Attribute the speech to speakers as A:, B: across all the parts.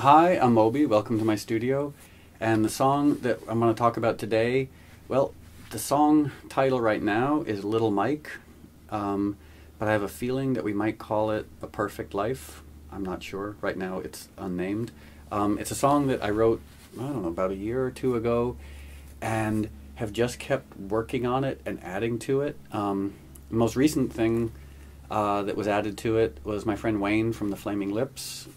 A: Hi, I'm Moby. Welcome to my studio. And the song that I'm going to talk about today, well, the song title right now is Little Mike, um, but I have a feeling that we might call it A Perfect Life. I'm not sure. Right now it's unnamed. Um, it's a song that I wrote, I don't know, about a year or two ago, and have just kept working on it and adding to it. Um, the most recent thing uh, that was added to it was my friend Wayne from the Flaming Lips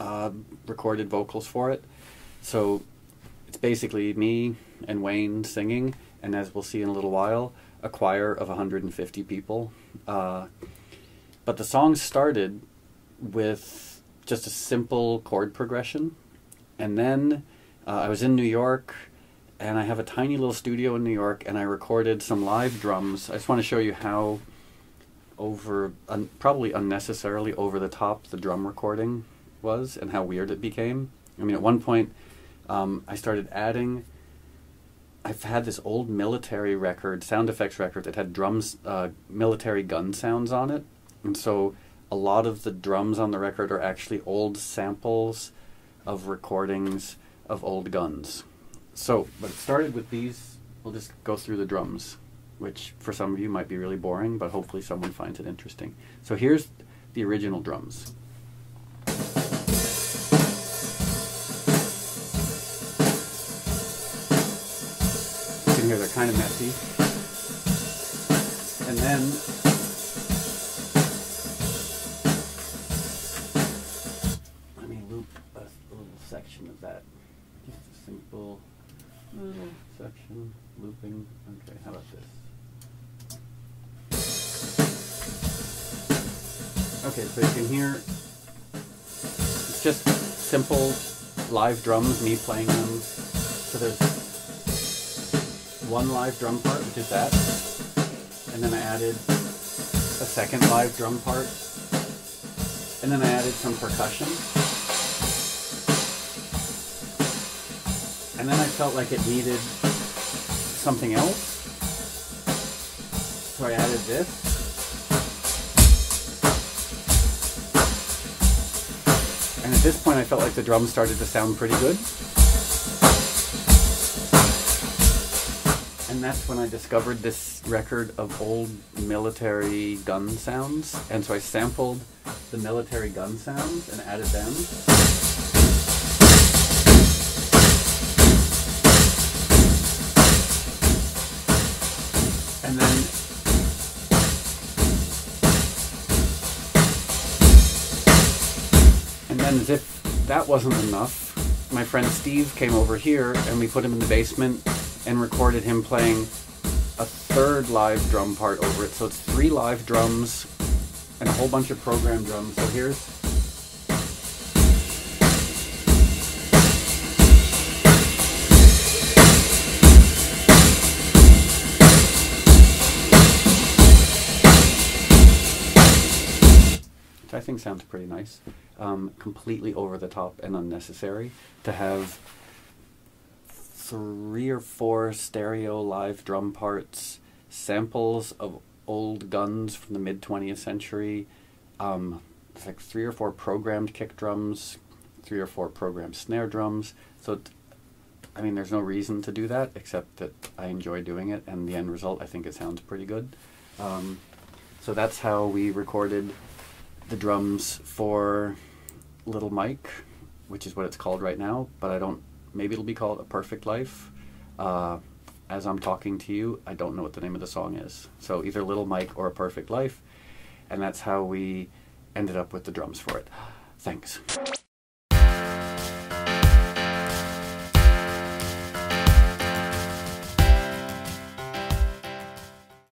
A: uh, recorded vocals for it. So it's basically me and Wayne singing, and as we'll see in a little while, a choir of 150 people. Uh, but the song started with just a simple chord progression, and then uh, I was in New York, and I have a tiny little studio in New York, and I recorded some live drums. I just want to show you how over, un, probably unnecessarily over the top the drum recording was and how weird it became. I mean, at one point, um, I started adding. I've had this old military record, sound effects record that had drums, uh, military gun sounds on it, and so a lot of the drums on the record are actually old samples of recordings of old guns. So, but it started with these. We'll just go through the drums, which for some of you might be really boring, but hopefully someone finds it interesting. So here's the original drums. Here, they're kind of messy. And then let me loop a, little section of that. Just a simple little section, looping. Okay, how about this? Okay, so you can hear it's just simple live drums, me playing them. So there's one live drum part, which is that. And then I added a second live drum part. And then I added some percussion. And then I felt like it needed something else. So I added this. And at this point I felt like the drums started to sound pretty good. And that's when I discovered this record of old military gun sounds. And so I sampled the military gun sounds and added them. And then and then as if that wasn't enough, my friend Steve came over here and we put him in the basement and recorded him playing a third live drum part over it. So it's three live drums and a whole bunch of program drums. So here's which I think sounds pretty nice. Um, completely over the top and unnecessary to have three or four stereo live drum parts, samples of old guns from the mid 20th century, um, like three or four programmed kick drums, three or four programmed snare drums. So, I mean, there's no reason to do that except that I enjoy doing it, and the end result, I think it sounds pretty good. Um, so that's how we recorded the drums for Little Mike, which is what it's called right now, but I don't maybe it'll be called A Perfect Life. Uh, as I'm talking to you, I don't know what the name of the song is. So either Little Mike or A Perfect Life. And that's how we ended up with the drums for it. Thanks.